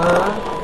Huh?